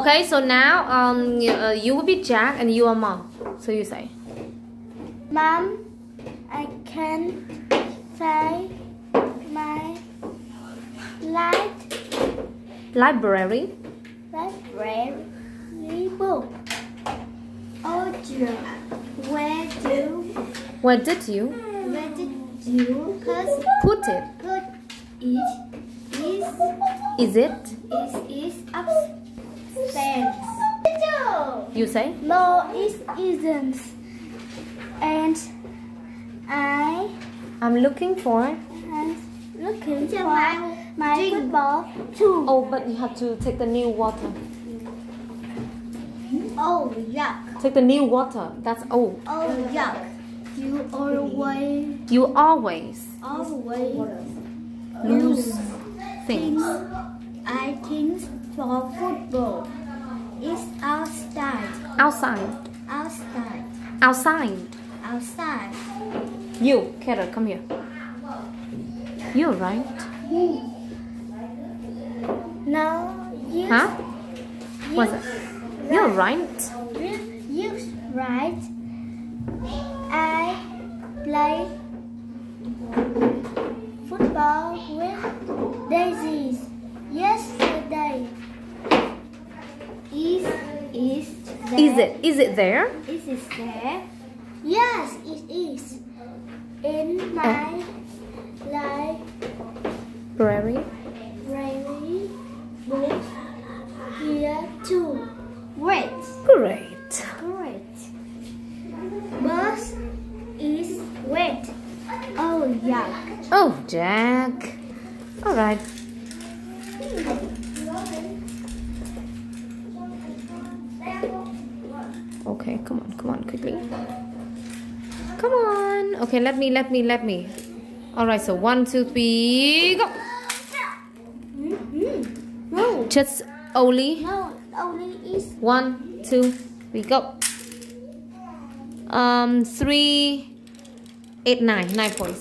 Okay, so now um you, uh, you will be Jack and you are mom. So you say. Mom, I can say my light Library. library book. Oh dear, where do Where did you where did you put it? put it? Is Is it? is is upstairs. You say. No, it isn't. And I I'm looking for. am looking for my football too. Oh, but you have to take the new water. Oh yuck! Take the new water. That's old. Oh yuck! You always You always always lose things. I think for football. It's outside. Outside. Outside. Outside. Outside. You, Carrot, come here. You're right. No, you. Huh? What's it? You're right. You right. I play football with daisies yesterday. Is is there? Is it? Is it there? Is it there? Yes, it is. In my Library. library book here too. Wait. Great. Great. Bus is wet. Oh yuck. Oh, Jack. All right. Hmm. Okay, come on, come on, quickly. Come on. Okay, let me, let me, let me. All right, so one, two, three, go. No, Just only no, only is one, two, three, go. Um, three, eight, nine, nine points.